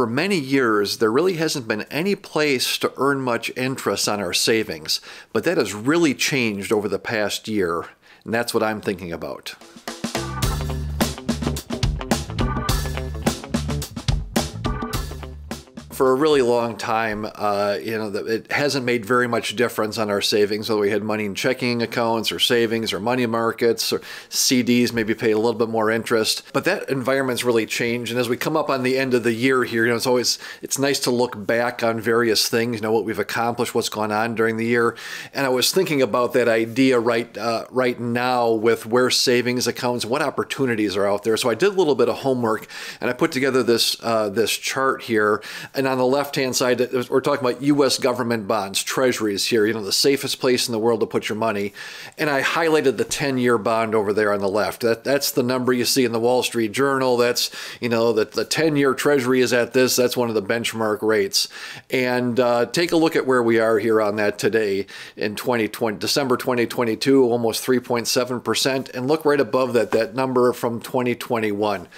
For many years, there really hasn't been any place to earn much interest on our savings, but that has really changed over the past year, and that's what I'm thinking about. For a really long time, uh, you know, it hasn't made very much difference on our savings, whether we had money in checking accounts or savings or money markets or CDs, maybe pay a little bit more interest. But that environment's really changed. And as we come up on the end of the year here, you know, it's always, it's nice to look back on various things, you know, what we've accomplished, what's gone on during the year. And I was thinking about that idea right, uh, right now with where savings accounts, what opportunities are out there. So I did a little bit of homework and I put together this, uh, this chart here. And on the left-hand side, we're talking about U.S. government bonds, treasuries here, you know, the safest place in the world to put your money. And I highlighted the 10-year bond over there on the left. That, that's the number you see in the Wall Street Journal. That's, you know, that the 10-year treasury is at this. That's one of the benchmark rates. And uh, take a look at where we are here on that today in 2020, December 2022, almost 3.7%. And look right above that, that number from 2021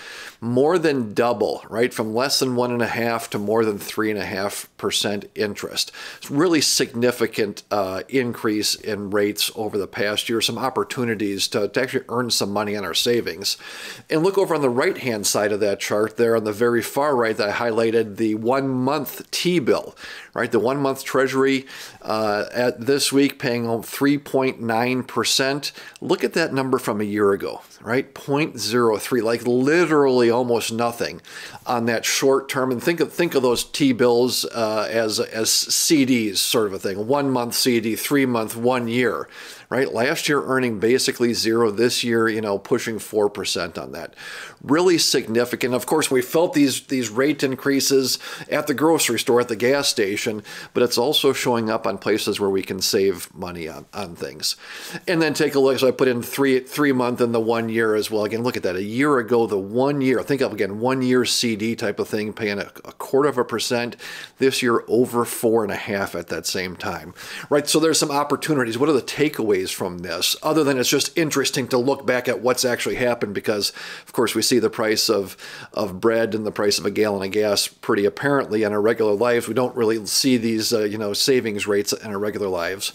more than double, right? From less than one and a half to more than three and a half percent interest. It's really significant uh, increase in rates over the past year. Some opportunities to, to actually earn some money on our savings. And look over on the right hand side of that chart there on the very far right that I highlighted the one month T bill, right? The one month Treasury uh, at this week paying 3.9%. Look at that number from a year ago, right? 0.03, like literally almost nothing on that short term. And think of think of those T bills uh, as as CDs, sort of a thing. One month CD, three month, one year right? Last year earning basically zero, this year, you know, pushing 4% on that. Really significant. Of course, we felt these, these rate increases at the grocery store, at the gas station, but it's also showing up on places where we can save money on, on things. And then take a look, so I put in three, three month and the one year as well. Again, look at that. A year ago, the one year, think of again, one year CD type of thing, paying a, a quarter of a percent. This year, over four and a half at that same time, right? So there's some opportunities. What are the takeaways from this, other than it's just interesting to look back at what's actually happened because, of course, we see the price of, of bread and the price of a gallon of gas pretty apparently in our regular lives. We don't really see these, uh, you know, savings rates in our regular lives.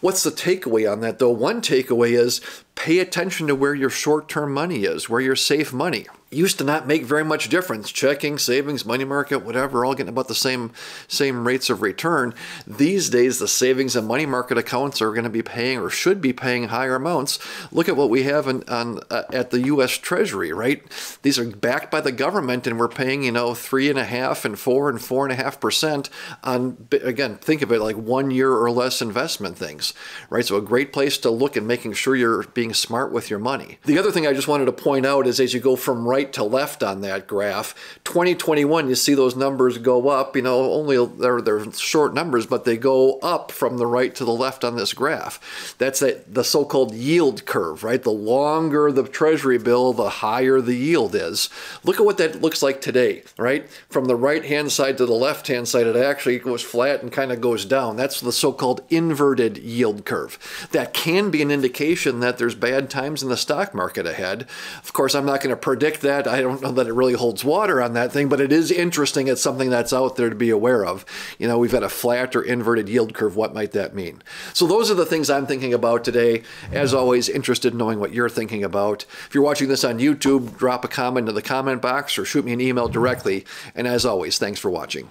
What's the takeaway on that, though? One takeaway is pay attention to where your short term money is, where your safe money used to not make very much difference. Checking, savings, money market, whatever, all getting about the same same rates of return. These days, the savings and money market accounts are going to be paying or should be paying higher amounts. Look at what we have in, on uh, at the U.S. Treasury, right? These are backed by the government, and we're paying you know three and a half and four and four and a half percent on again. Think of it like one year or less investment things, right? So a great place to look and making sure you're being smart with your money. The other thing I just wanted to point out is as you go from right to left on that graph. 2021, you see those numbers go up. You know, only they're, they're short numbers, but they go up from the right to the left on this graph. That's the so-called yield curve, right? The longer the treasury bill, the higher the yield is. Look at what that looks like today, right? From the right-hand side to the left-hand side, it actually goes flat and kind of goes down. That's the so-called inverted yield curve. That can be an indication that there's bad times in the stock market ahead. Of course, I'm not going to predict that. I don't know that it really holds water on that thing, but it is interesting. It's something that's out there to be aware of. You know, we've got a flat or inverted yield curve. What might that mean? So those are the things I'm thinking about today. As always, interested in knowing what you're thinking about. If you're watching this on YouTube, drop a comment in the comment box or shoot me an email directly. And as always, thanks for watching.